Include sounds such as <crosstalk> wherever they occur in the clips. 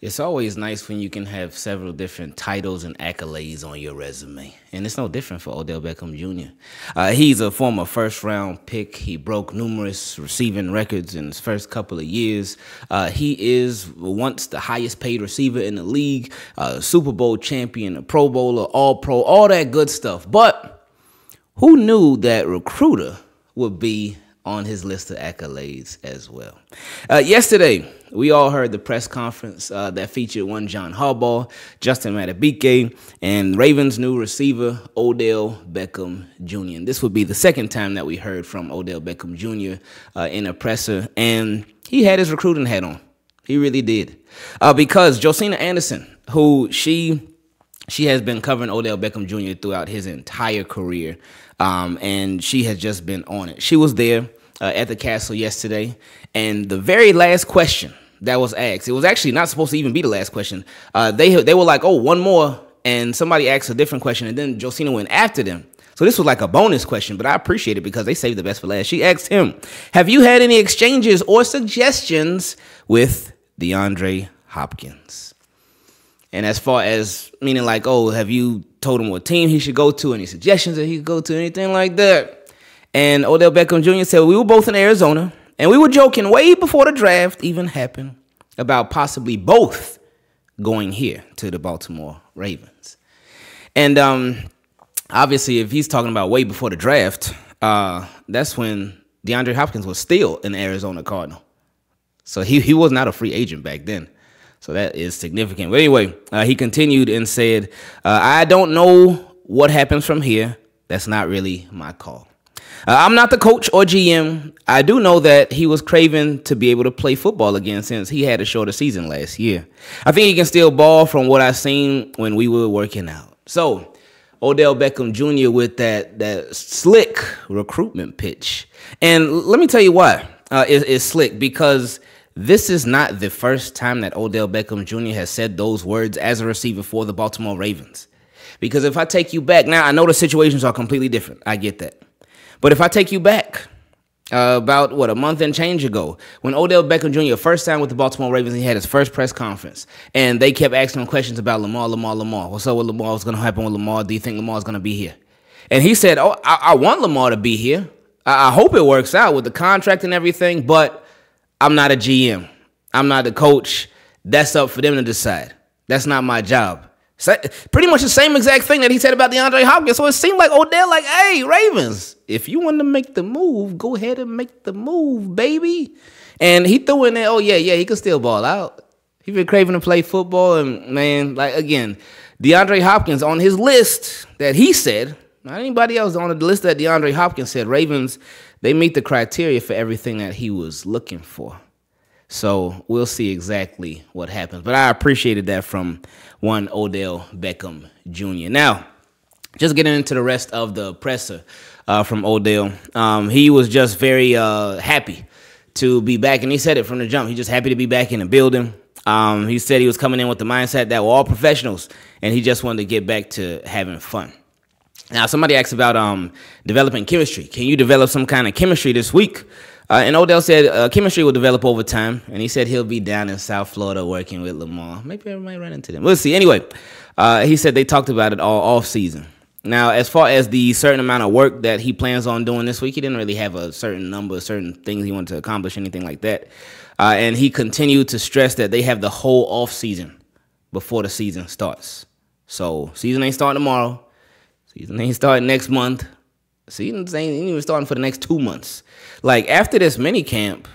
It's always nice when you can have several different titles and accolades on your resume. And it's no different for Odell Beckham Jr. Uh, he's a former first round pick. He broke numerous receiving records in his first couple of years. Uh, he is once the highest paid receiver in the league, uh, Super Bowl champion, a Pro Bowler, All Pro, all that good stuff. But who knew that recruiter would be on his list of accolades as well. Uh, yesterday, we all heard the press conference uh, that featured one John Harbaugh, Justin Madubuike, and Ravens' new receiver, Odell Beckham Jr. And this would be the second time that we heard from Odell Beckham Jr. Uh, in a presser, and he had his recruiting hat on. He really did. Uh, because Josina Anderson, who she she has been covering Odell Beckham Jr. throughout his entire career, um, and she has just been on it. She was there uh, at the castle yesterday, and the very last question that was asked, it was actually not supposed to even be the last question. Uh, they they were like, "Oh, one more," and somebody asked a different question, and then Josina went after them. So this was like a bonus question, but I appreciate it because they saved the best for last. She asked him, "Have you had any exchanges or suggestions with DeAndre Hopkins?" And as far as meaning like, oh, have you told him what team he should go to, any suggestions that he could go to, anything like that? And Odell Beckham Jr. said, we were both in Arizona, and we were joking way before the draft even happened about possibly both going here to the Baltimore Ravens. And um, obviously, if he's talking about way before the draft, uh, that's when DeAndre Hopkins was still an Arizona Cardinal. So he, he was not a free agent back then. So that is significant. But anyway, uh, he continued and said, uh, I don't know what happens from here. That's not really my call. Uh, I'm not the coach or GM. I do know that he was craving to be able to play football again since he had a shorter season last year. I think he can still ball from what I've seen when we were working out. So, Odell Beckham Jr. with that that slick recruitment pitch. And let me tell you why uh, it, it's slick because this is not the first time that Odell Beckham Jr. has said those words as a receiver for the Baltimore Ravens. Because if I take you back, now I know the situations are completely different. I get that. But if I take you back uh, about, what, a month and change ago, when Odell Beckham Jr. first signed with the Baltimore Ravens, he had his first press conference. And they kept asking him questions about Lamar, Lamar, Lamar. What's up with Lamar? What's going to happen with Lamar? Do you think Lamar's going to be here? And he said, oh, I, I want Lamar to be here. I, I hope it works out with the contract and everything, but I'm not a GM. I'm not the coach. That's up for them to decide. That's not my job. So, pretty much the same exact thing that he said about DeAndre Hopkins. So it seemed like Odell, like, hey, Ravens, if you want to make the move, go ahead and make the move, baby. And he threw in there, oh, yeah, yeah, he could still ball out. He been craving to play football. And, man, like, again, DeAndre Hopkins on his list that he said, not anybody else on the list that DeAndre Hopkins said, Ravens they meet the criteria for everything that he was looking for. So we'll see exactly what happens. But I appreciated that from one Odell Beckham Jr. Now, just getting into the rest of the presser uh, from Odell, um, he was just very uh, happy to be back, and he said it from the jump. He's just happy to be back in the building. Um, he said he was coming in with the mindset that we're all professionals, and he just wanted to get back to having fun. Now, somebody asked about um, developing chemistry. Can you develop some kind of chemistry this week? Uh, and Odell said uh, chemistry will develop over time, and he said he'll be down in South Florida working with Lamar. Maybe I might run into them. We'll see. Anyway, uh, he said they talked about it all off season. Now, as far as the certain amount of work that he plans on doing this week, he didn't really have a certain number, certain things he wanted to accomplish, anything like that. Uh, and he continued to stress that they have the whole off season before the season starts. So, season ain't starting tomorrow. Season ain't starting next month. Season ain't even starting for the next two months. Like after this mini camp,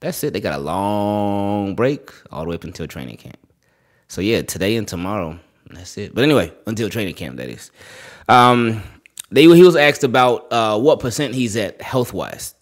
that's it. They got a long break all the way up until training camp. So yeah, today and tomorrow, that's it. But anyway, until training camp, that is. Um, they he was asked about uh, what percent he's at health wise,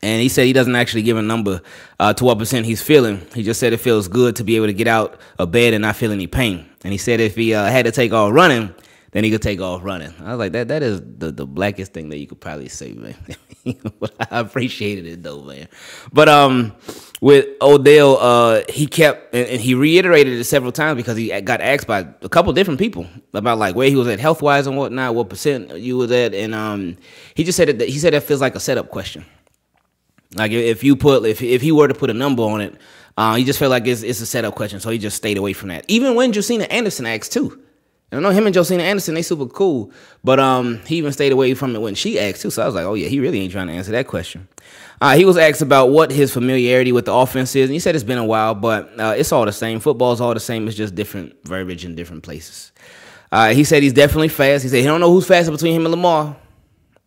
and he said he doesn't actually give a number uh, to what percent he's feeling. He just said it feels good to be able to get out of bed and not feel any pain. And he said if he uh, had to take off running, then he could take off running. I was like, that that is the, the blackest thing that you could probably say, man. <laughs> but I appreciated it though, man. But um, with Odell, uh, he kept and, and, he reiterated it several times because he got asked by a couple different people about like where he was at health wise and whatnot, what percent you was at, and um, he just said that he said that feels like a setup question. Like if you put if if he were to put a number on it, Uh, he just felt like it's, it's a setup question, so he just stayed away from that. Even when Josina Anderson asked too. I know him and Josina Anderson, they super cool, but um, he even stayed away from it when she asked too. So I was like, oh yeah, he really ain't trying to answer that question. Uh, he was asked about what his familiarity with the offense is, and he said it's been a while, but uh, it's all the same. Football's all the same. It's just different verbiage in different places. Uh, he said he's definitely fast. He said he don't know who's faster between him and Lamar.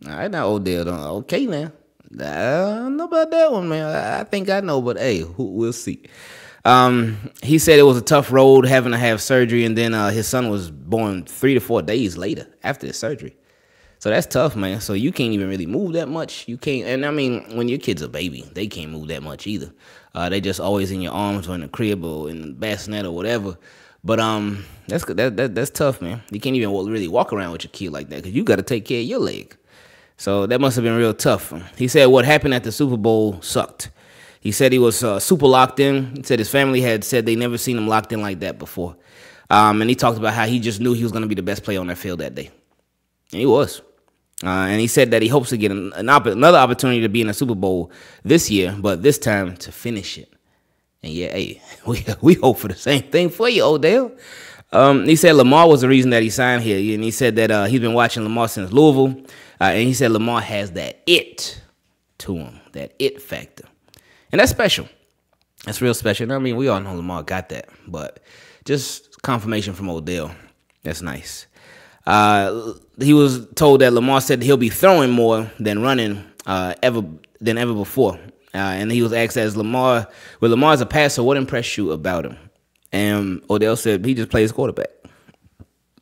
All right, now Odell, okay now. I don't know about that one, man. I think I know, but hey, we'll see. Um, he said it was a tough road having to have surgery, and then uh, his son was born three to four days later after the surgery. So that's tough, man. So you can't even really move that much. You can't, and I mean, when your kid's a baby, they can't move that much either. Uh, they just always in your arms or in the crib or in the bassinet or whatever. But um, that's that, that that's tough, man. You can't even really walk around with your kid like that because you got to take care of your leg. So that must have been real tough. He said what happened at the Super Bowl sucked. He said he was uh, super locked in. He said his family had said they never seen him locked in like that before. Um, and he talked about how he just knew he was going to be the best player on that field that day. And he was. Uh, and he said that he hopes to get an, an another opportunity to be in a Super Bowl this year, but this time to finish it. And yeah, hey, <laughs> we, we hope for the same thing for you, Odell. Um, he said Lamar was the reason that he signed here. And he said that uh, he's been watching Lamar since Louisville. Uh, and he said Lamar has that it to him, that it factor. And that's special. That's real special. I mean, we all know Lamar got that, but just confirmation from Odell. That's nice. Uh, he was told that Lamar said he'll be throwing more than running uh, ever than ever before. Uh, and he was asked as Lamar, well, Lamar's a passer. What impressed you about him? And Odell said he just plays quarterback.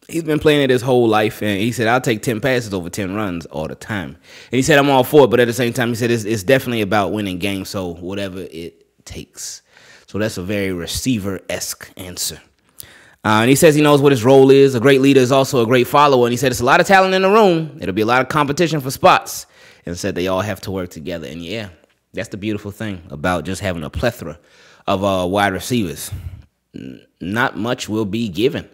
He's been playing it his whole life, and he said, I'll take 10 passes over 10 runs all the time. And he said, I'm all for it, but at the same time, he said, it's, it's definitely about winning games, so whatever it takes. So that's a very receiver esque answer. Uh, and he says he knows what his role is. A great leader is also a great follower. And he said it's a lot of talent in the room. It'll be a lot of competition for spots. And said they all have to work together. And yeah, that's the beautiful thing about just having a plethora of uh, wide receivers. Not much will be given.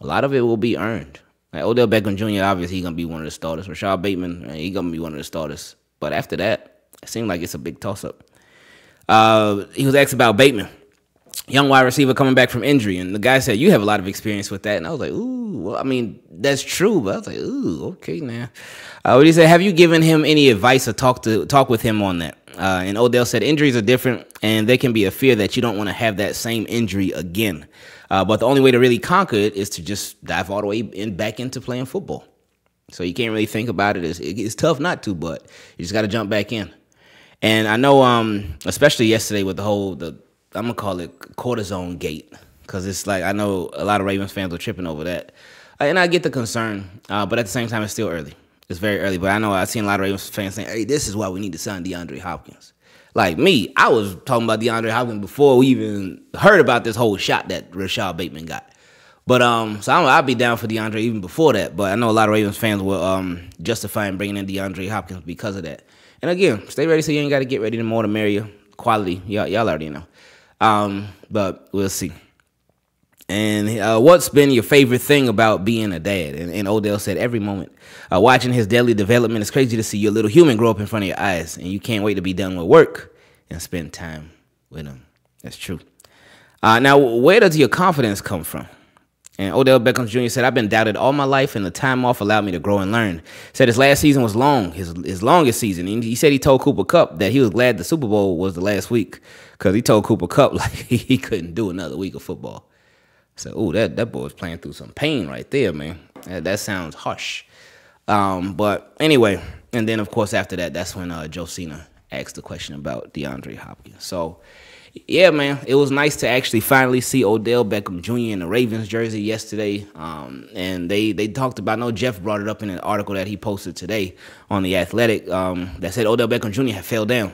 A lot of it will be earned. Like Odell Beckham Jr. Obviously, he's gonna be one of the starters. Rashod Bateman, he's gonna be one of the starters. But after that, it seemed like it's a big toss up. Uh, he was asked about Bateman, young wide receiver coming back from injury, and the guy said, "You have a lot of experience with that." And I was like, "Ooh, well, I mean, that's true." But I was like, "Ooh, okay now." Uh, what he said, "Have you given him any advice or talk to talk with him on that?" Uh, and Odell said, "Injuries are different, and there can be a fear that you don't want to have that same injury again." Uh, but the only way to really conquer it is to just dive all the way in back into playing football. So you can't really think about it. It's, it's tough not to, but you just got to jump back in. And I know, um, especially yesterday with the whole the I'm gonna call it cortisone gate because it's like I know a lot of Ravens fans are tripping over that, uh, and I get the concern, uh, but at the same time, it's still early. It's very early, but I know I've seen a lot of Ravens fans saying, "Hey, this is why we need to sign DeAndre Hopkins." Like me, I was talking about DeAndre Hopkins before we even heard about this whole shot that Rashod Bateman got. But um, so i would be down for DeAndre even before that. But I know a lot of Ravens fans were um justifying bringing in DeAndre Hopkins because of that. And again, stay ready so you ain't got to get ready. The more the merrier. Quality, y'all, y'all already know. Um, but we'll see. And uh, what's been your favorite thing about being a dad? And, and Odell said, every moment. Uh, watching his daily development, it's crazy to see your little human grow up in front of your eyes. And you can't wait to be done with work and spend time with him. That's true. Uh, now, where does your confidence come from? And Odell Beckham Jr. said, I've been doubted all my life, and the time off allowed me to grow and learn. Said his last season was long, his, his longest season. And he said he told Cooper Kupp that he was glad the Super Bowl was the last week because he told Cooper Kupp <laughs> like he couldn't do another week of football. So, oh, that, that boy was playing through some pain right there, man. That, that sounds harsh. Um, but anyway, and then, of course, after that, that's when uh, Josina asked the question about DeAndre Hopkins. So, yeah, man, it was nice to actually finally see Odell Beckham Jr. in the Ravens jersey yesterday. Um, and they they talked about. I know Jeff brought it up in an article that he posted today on the Athletic um, that said Odell Beckham Jr. had fell down,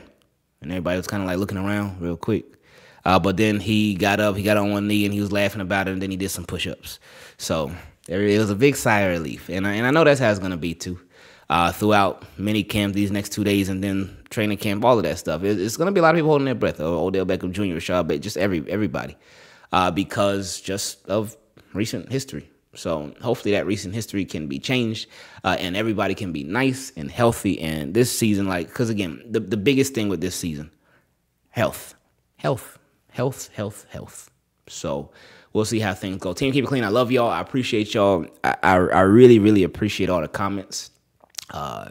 and everybody was kind of like looking around real quick. Uh, but then he got up, he got on one knee, and he was laughing about it, and then he did some push-ups. So it was a big sigh of relief, and I, and I know that's how it's gonna be too uh, throughout mini camp these next two days and then training camp, all of that stuff. It, it's going to be a lot of people holding their breath. Odell Beckham Jr., Rashod but just every everybody, uh, because just of recent history. So hopefully that recent history can be changed, uh, and everybody can be nice and healthy. And this season, like, because again, the the biggest thing with this season, health, health, Health, health, health. So we'll see how things go. Team, keep it clean. I love y'all. I appreciate y'all. I, I, I really, really appreciate all the comments. Uh,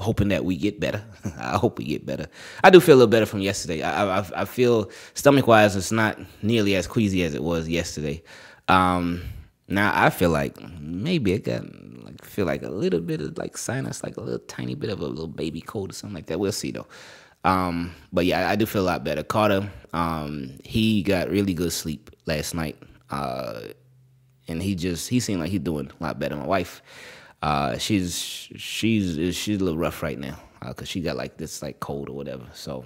hoping that we get better. <laughs> I hope we get better. I do feel a little better from yesterday. I, I, I feel stomach wise, it's not nearly as queasy as it was yesterday. Um, now I feel like maybe I got like feel like a little bit of like sinus, like a little tiny bit of a little baby cold or something like that. We'll see though. Um, but yeah, I do feel a lot better. Carter, um, he got really good sleep last night. Uh, and he just he seemed like he's doing a lot better. My wife, uh, she's she's she's a little rough right now because uh, she got like this like cold or whatever. So,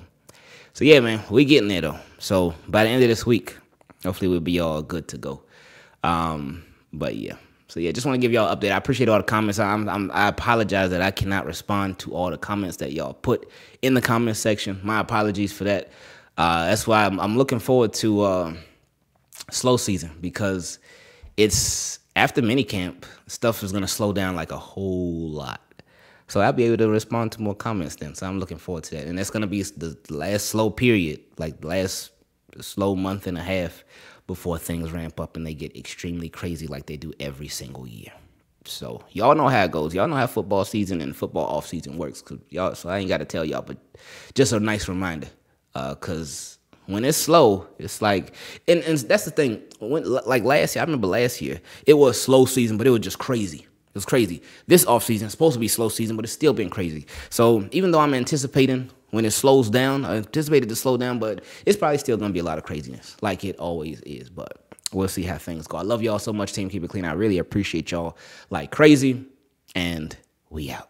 so yeah, man, we getting there though. So by the end of this week, hopefully we'll be all good to go. Um, but yeah. So yeah, just want to give y'all an update. I appreciate all the comments. I'm, I'm, i apologize that I cannot respond to all the comments that y'all put in the comment section. My apologies for that. Uh, that's why I'm, I'm, looking forward to uh, slow season because it's after minicamp, stuff is gonna slow down like a whole lot. So I'll be able to respond to more comments then. So I'm looking forward to that, and that's gonna be the last slow period, like last slow month and a half before things ramp up and they get extremely crazy like they do every single year. So y'all know how it goes. Y'all know how football season and football off season works. Cause y'all, so I ain't got to tell y'all, but just a nice reminder. Uh, cause when it's slow, it's like, and, and that's the thing. When like last year, I remember last year, it was slow season, but it was just crazy. It was crazy. This off season supposed to be slow season, but it's still been crazy. So even though I'm anticipating when it slows down, I anticipated to slow down, but it's probably still gonna be a lot of craziness, like it always is. But we'll see how things go. I love y'all so much, team. Keep it clean. I really appreciate y'all like crazy, and we out.